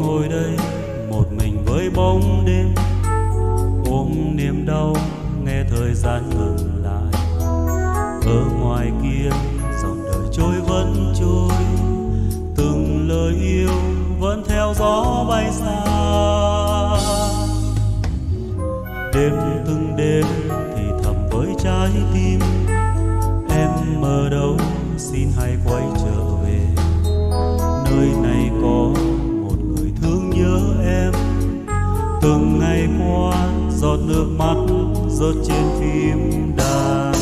ngồi đây một mình với bóng đêm, ôm niềm đau nghe thời gian ngừng lại. Ở ngoài kia dòng đời trôi vẫn trôi, từng lời yêu vẫn theo gió bay xa. Đêm từng đêm thì thầm với trái tim, em mơ đâu xin hãy quay trở từng ngày qua, giọt nước mắt rớt trên phim đàn.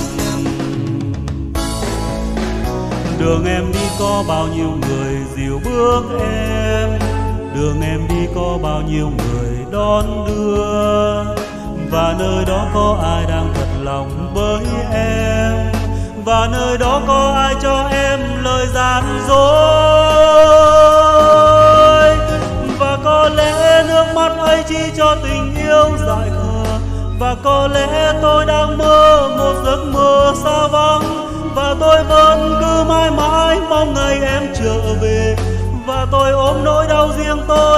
Đường em đi có bao nhiêu người dìu bước em? Đường em đi có bao nhiêu người đón đưa? Và nơi đó có ai đang thật lòng với em? Và nơi đó có ai cho em lời gian dối? Chi cho tình yêu dại khờ. Và có lẽ tôi đang mơ một giấc mơ xa vắng. Và tôi vẫn cứ mãi mãi mong ngày em trở về. Và tôi ôm nỗi đau riêng tôi.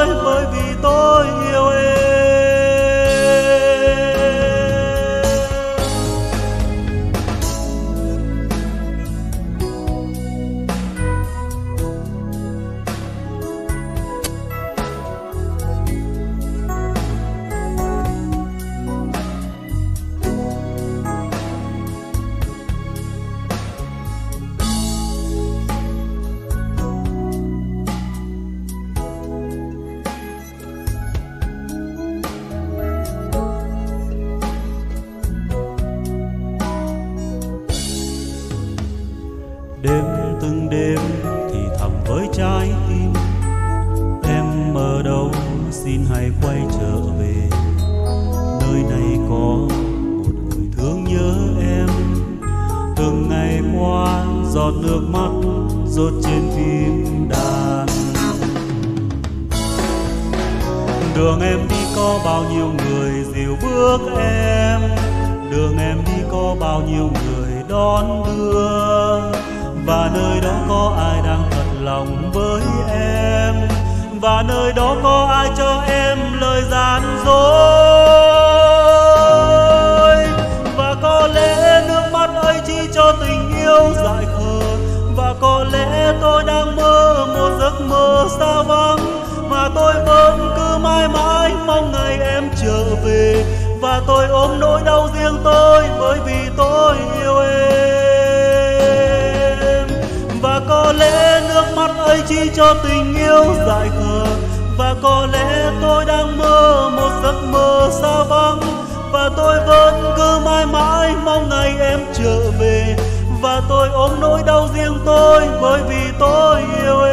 Đêm, từng đêm thì thầm với trái tim. Em ở đâu, xin hãy quay trở về. Nơi này có một người thương nhớ em. Từng ngày qua, giọt nước mắt rớt trên phim đàn. Đường em đi có bao nhiêu người dìu bước em. Đường em đi có bao nhiêu người đón đưa và nơi đó có ai đang thật lòng với em? Và nơi đó có ai cho em lời gian dối? Chi cho tình yêu dại khờ và có lẽ tôi đang mơ một giấc mơ xa vắng. Và tôi vẫn cứ mãi mãi mong ngày em trở về. Và tôi ôm nỗi đau riêng tôi bởi vì tôi yêu em.